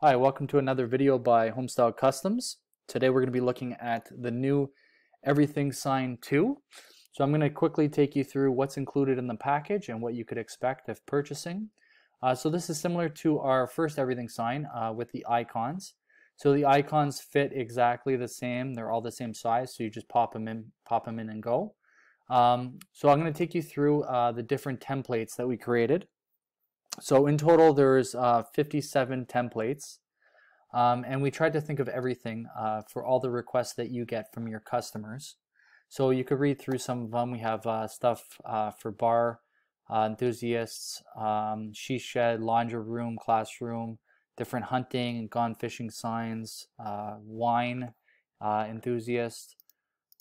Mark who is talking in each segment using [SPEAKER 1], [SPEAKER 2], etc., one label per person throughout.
[SPEAKER 1] Hi, welcome to another video by Homestyle Customs. Today we're going to be looking at the new Everything Sign 2. So I'm going to quickly take you through what's included in the package and what you could expect if purchasing. Uh, so this is similar to our first Everything Sign uh, with the icons. So the icons fit exactly the same. They're all the same size, so you just pop them in, pop them in and go. Um, so I'm going to take you through uh, the different templates that we created. So in total, there's uh, 57 templates. Um, and we tried to think of everything uh, for all the requests that you get from your customers. So you could read through some of them. We have uh, stuff uh, for bar uh, enthusiasts, um, she shed, laundry room, classroom, different hunting and gone fishing signs, uh, wine enthusiasts.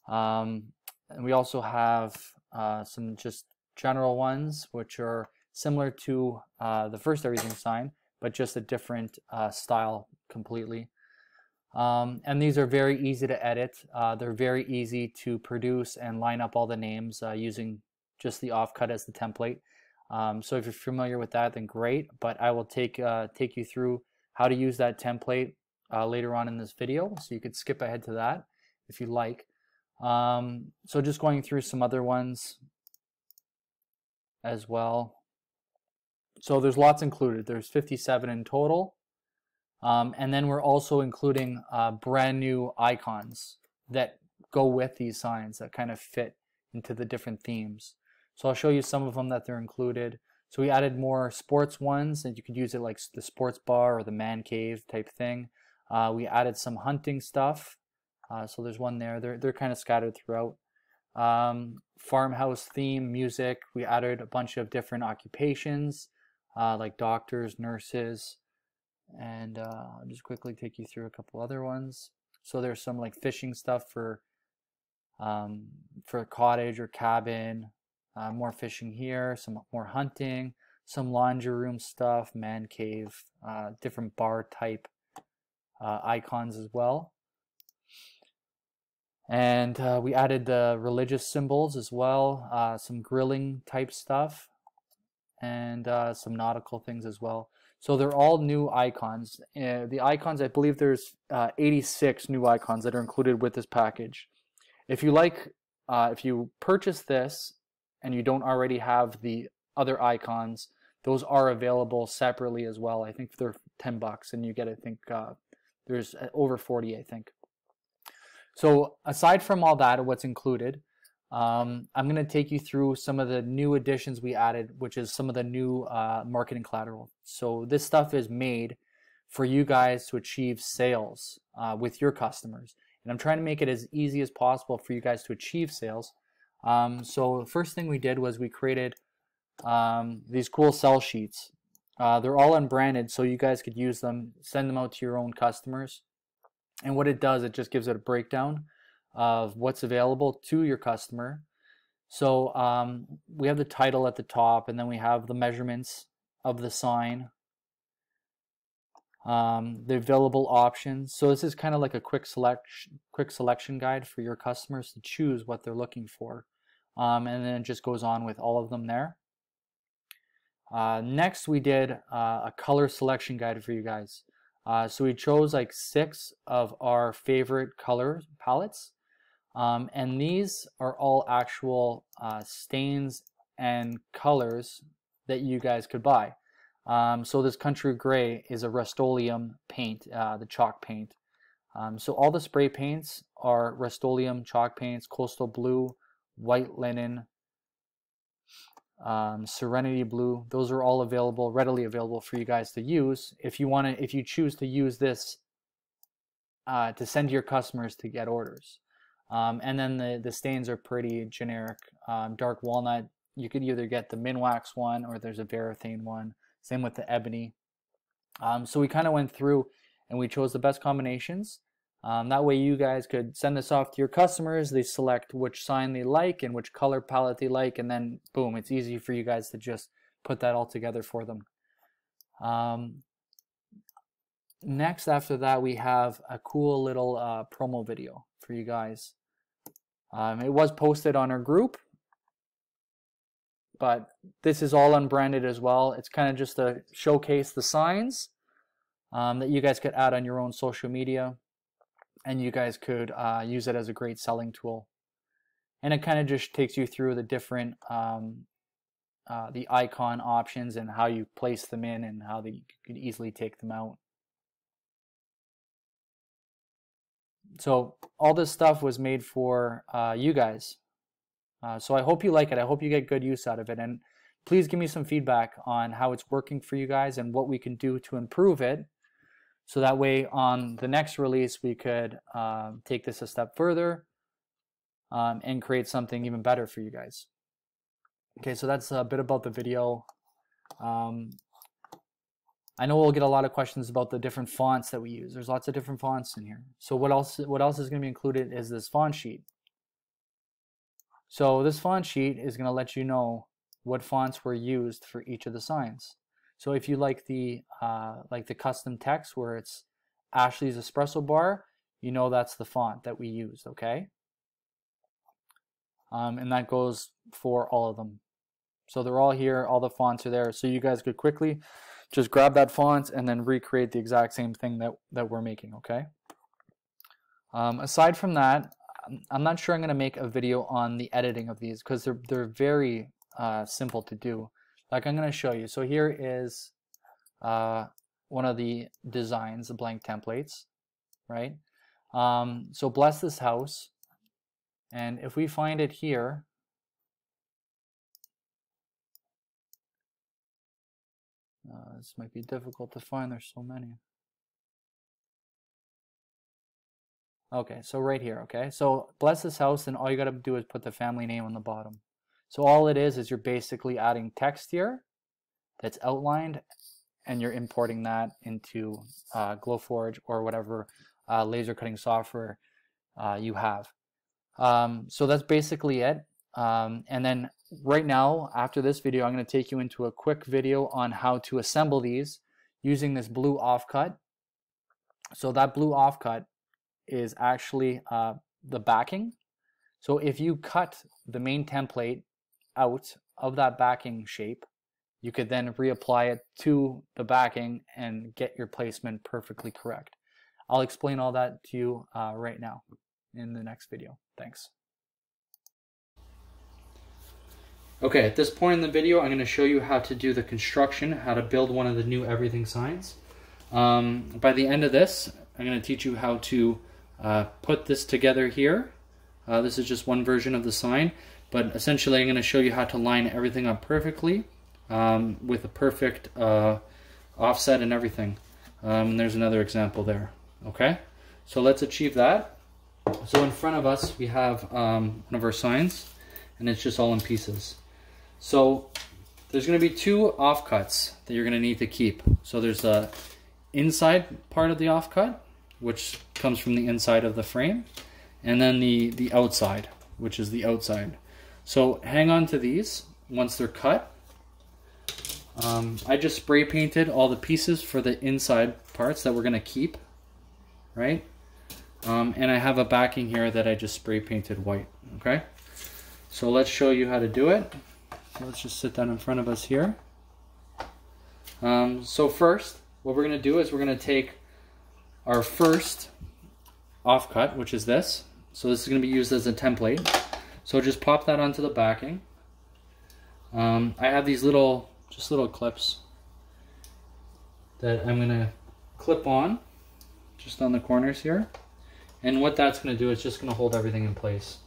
[SPEAKER 1] Um, and we also have some just general ones, which are similar to uh, the first everything sign, but just a different uh, style completely. Um, and these are very easy to edit. Uh, they're very easy to produce and line up all the names uh, using just the offcut as the template. Um, so if you're familiar with that, then great. But I will take uh, take you through how to use that template uh, later on in this video, so you could skip ahead to that if you like. Um, so just going through some other ones as well. So there's lots included. There's 57 in total. Um, and then we're also including uh, brand new icons that go with these signs that kind of fit into the different themes. So I'll show you some of them that they're included. So we added more sports ones and you could use it like the sports bar or the man cave type thing. Uh, we added some hunting stuff. Uh, so there's one there. They're, they're kind of scattered throughout. Um, farmhouse theme, music. We added a bunch of different occupations uh, like doctors, nurses, and uh, I'll just quickly take you through a couple other ones. So there's some like fishing stuff for um, for a cottage or cabin, uh, more fishing here, some more hunting, some laundry room stuff, man cave, uh, different bar type uh, icons as well. And uh, we added the religious symbols as well, uh, some grilling type stuff, and uh, some nautical things as well. So they're all new icons. Uh, the icons, I believe there's uh, 86 new icons that are included with this package. If you like, uh, if you purchase this and you don't already have the other icons, those are available separately as well. I think they're 10 bucks and you get, I think, uh, there's uh, over 40, I think. So aside from all that, what's included, um, I'm going to take you through some of the new additions we added, which is some of the new uh, marketing collateral. So this stuff is made for you guys to achieve sales uh, with your customers. And I'm trying to make it as easy as possible for you guys to achieve sales. Um, so the first thing we did was we created um, these cool sell sheets. Uh, they're all unbranded, so you guys could use them, send them out to your own customers. And what it does, it just gives it a breakdown of what's available to your customer. So um, we have the title at the top, and then we have the measurements of the sign, um, the available options. So this is kind of like a quick selection, quick selection guide for your customers to choose what they're looking for, um, and then it just goes on with all of them there. Uh, next, we did uh, a color selection guide for you guys. Uh, so we chose like six of our favorite color palettes um, and these are all actual uh, stains and colors that you guys could buy. Um, so this country gray is a Rust-Oleum paint, uh, the chalk paint. Um, so all the spray paints are Rust-Oleum chalk paints, coastal blue, white linen, um, Serenity blue. Those are all available, readily available for you guys to use. If you want to, if you choose to use this uh, to send to your customers to get orders. Um, and then the, the stains are pretty generic. Um, dark walnut, you could either get the Minwax one or there's a Varathane one. Same with the ebony. Um, so we kind of went through and we chose the best combinations. Um, that way you guys could send this off to your customers. They select which sign they like and which color palette they like. And then boom, it's easy for you guys to just put that all together for them. Um, next after that we have a cool little uh, promo video for you guys. Um, it was posted on our group, but this is all unbranded as well. It's kind of just to showcase the signs. um, that you guys could add on your own social media and you guys could uh, use it as a great selling tool. And it kind of just takes you through the different um, uh, the icon options and how you place them in and how they, you could easily take them out. So all this stuff was made for uh, you guys. Uh, so I hope you like it. I hope you get good use out of it. And please give me some feedback on how it's working for you guys and what we can do to improve it. So that way on the next release, we could um, take this a step further um, and create something even better for you guys. Okay, so that's a bit about the video. Um, I know we'll get a lot of questions about the different fonts that we use. There's lots of different fonts in here. So what else what else is going to be included is this font sheet. So this font sheet is going to let you know what fonts were used for each of the signs. So if you like the uh, like the custom text where it's Ashley's espresso bar, you know that's the font that we used, okay? Um, and that goes for all of them. So they're all here, all the fonts are there. So you guys could quickly just grab that font and then recreate the exact same thing that, that we're making, okay? Um, aside from that, I'm not sure I'm going to make a video on the editing of these because they're, they're very uh, simple to do. Like I'm going to show you. So here is uh, one of the designs, the blank templates, right? Um, so bless this house. And if we find it here, Uh, this might be difficult to find, there's so many. Okay, so right here, okay? So bless this house, and all you gotta do is put the family name on the bottom. So all it is, is you're basically adding text here that's outlined, and you're importing that into uh, Glowforge or whatever uh, laser cutting software uh, you have. Um, so that's basically it. Um, and then right now, after this video, I'm going to take you into a quick video on how to assemble these using this blue offcut. So that blue offcut is actually uh, the backing. So if you cut the main template out of that backing shape, you could then reapply it to the backing and get your placement perfectly correct. I'll explain all that to you uh, right now in the next video. Thanks. Okay, at this point in the video, I'm going to show you how to do the construction, how to build one of the new everything signs. Um, by the end of this, I'm going to teach you how to uh, put this together here. Uh, this is just one version of the sign, but essentially I'm going to show you how to line everything up perfectly um, with a perfect uh, offset and everything. Um, and there's another example there. Okay, so let's achieve that. So in front of us, we have um, one of our signs, and it's just all in pieces. So there's going to be two offcuts that you're going to need to keep. So there's the inside part of the offcut, which comes from the inside of the frame, and then the, the outside, which is the outside. So hang on to these once they're cut. Um, I just spray painted all the pieces for the inside parts that we're going to keep, right? Um, and I have a backing here that I just spray painted white, okay? So let's show you how to do it. So let's just sit down in front of us here. Um, so first, what we're going to do is we're going to take our first offcut, which is this. So this is going to be used as a template. So just pop that onto the backing. Um, I have these little, just little clips that I'm going to clip on just on the corners here. And what that's going to do is just going to hold everything in place.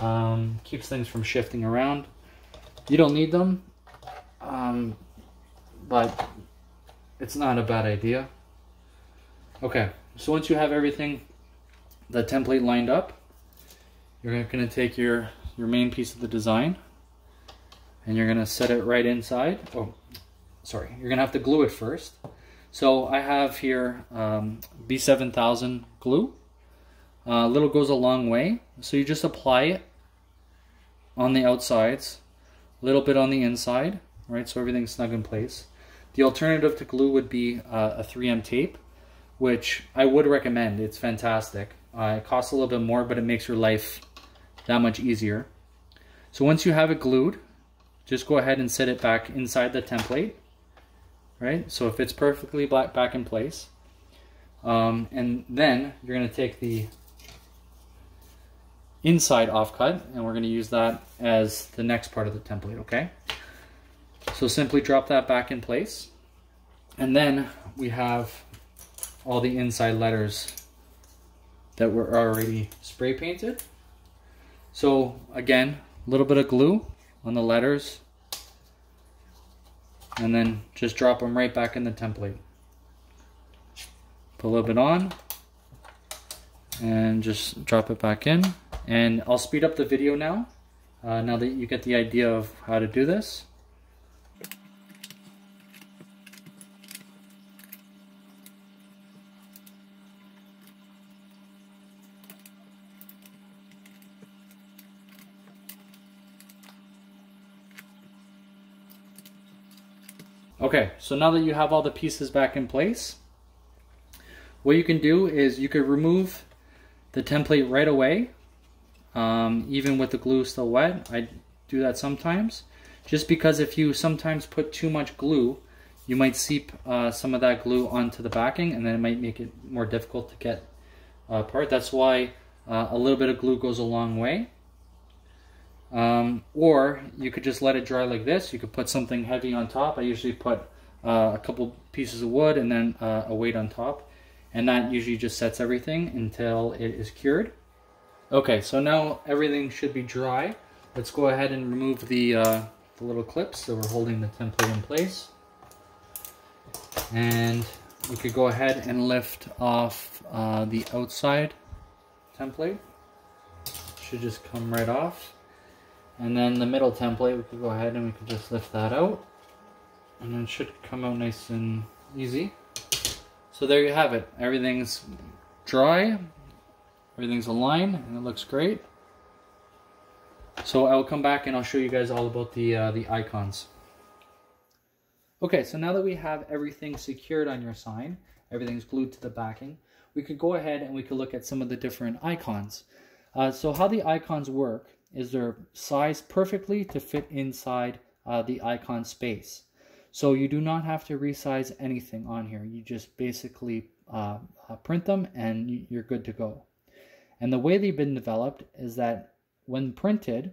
[SPEAKER 1] Um, keeps things from shifting around. You don't need them, um, but it's not a bad idea. Okay, so once you have everything, the template lined up, you're going to take your, your main piece of the design and you're going to set it right inside. Oh, sorry, you're going to have to glue it first. So I have here um, B7000 glue. Uh, a little goes a long way. So you just apply it on the outsides little bit on the inside, right, so everything's snug in place. The alternative to glue would be uh, a 3M tape, which I would recommend. It's fantastic. Uh, it costs a little bit more, but it makes your life that much easier. So once you have it glued, just go ahead and set it back inside the template, right? So it fits perfectly back in place. Um, and then you're going to take the inside offcut and we're going to use that as the next part of the template, okay? So simply drop that back in place. And then we have all the inside letters that were already spray painted. So again, a little bit of glue on the letters and then just drop them right back in the template. Put a little bit on and just drop it back in. And I'll speed up the video now, uh, now that you get the idea of how to do this. Okay, so now that you have all the pieces back in place, what you can do is you could remove the template right away, um, even with the glue still wet. I do that sometimes, just because if you sometimes put too much glue, you might seep uh, some of that glue onto the backing and then it might make it more difficult to get uh, apart. That's why uh, a little bit of glue goes a long way. Um, or you could just let it dry like this. You could put something heavy on top. I usually put uh, a couple pieces of wood and then uh, a weight on top. And that usually just sets everything until it is cured. Okay, so now everything should be dry. Let's go ahead and remove the, uh, the little clips that were holding the template in place. And we could go ahead and lift off uh, the outside template. Should just come right off. And then the middle template, we could go ahead and we could just lift that out. And it should come out nice and easy. So there you have it. Everything's dry, everything's aligned, and it looks great. So I'll come back and I'll show you guys all about the, uh, the icons. Okay, so now that we have everything secured on your sign, everything's glued to the backing, we could go ahead and we could look at some of the different icons. Uh, so how the icons work is they're sized perfectly to fit inside uh, the icon space. So you do not have to resize anything on here. You just basically uh, uh, print them and you're good to go. And the way they've been developed is that when printed,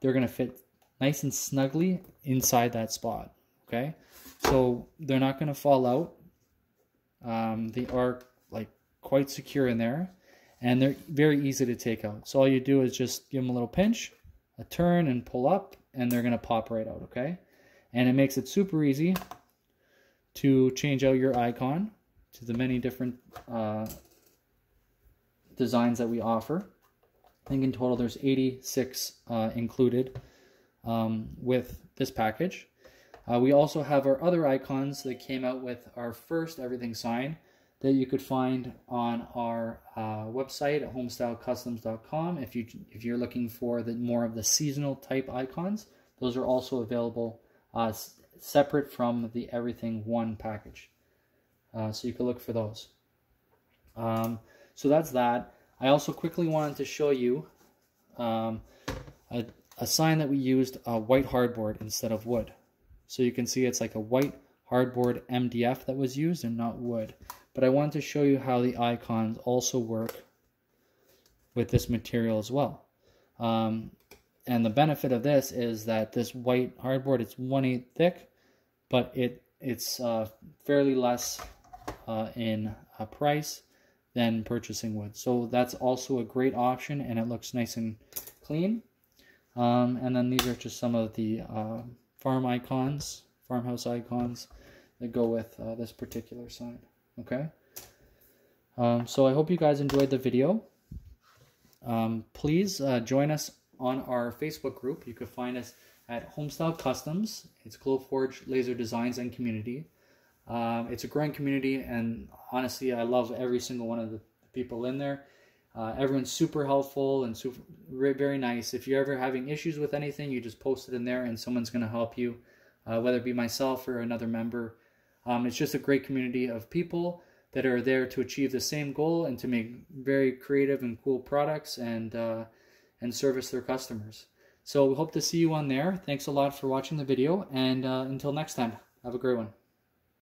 [SPEAKER 1] they're going to fit nice and snugly inside that spot. Okay, so they're not going to fall out. Um, they are like quite secure in there and they're very easy to take out. So all you do is just give them a little pinch, a turn and pull up and they're going to pop right out, okay? And it makes it super easy to change out your icon to the many different uh, designs that we offer. I think in total there's 86 uh, included um, with this package. Uh, we also have our other icons that came out with our first Everything sign that you could find on our uh, website at homestylecustoms.com. If you if you're looking for the more of the seasonal type icons, those are also available uh, separate from the Everything One package. Uh, so you can look for those. Um, so that's that. I also quickly wanted to show you um, a, a sign that we used a white hardboard instead of wood. So you can see it's like a white hardboard MDF that was used and not wood. But I wanted to show you how the icons also work with this material as well. Um, and the benefit of this is that this white hardboard, it's 1 8 thick, but it it's uh, fairly less uh, in a price than purchasing wood. So that's also a great option and it looks nice and clean. Um, and then these are just some of the uh, farm icons, farmhouse icons that go with uh, this particular sign okay? Um, so I hope you guys enjoyed the video. Um, please uh, join us on our Facebook group. You can find us at Homestyle Customs. It's Glowforge Laser Designs and Community. Um, it's a growing community, and honestly, I love every single one of the people in there. Uh, everyone's super helpful and super, very nice. If you're ever having issues with anything, you just post it in there, and someone's going to help you, uh, whether it be myself or another member. Um, it's just a great community of people that are there to achieve the same goal and to make very creative and cool products and uh, and service their customers. So we hope to see you on there. Thanks a lot for watching the video and uh, until next time. Have a great one.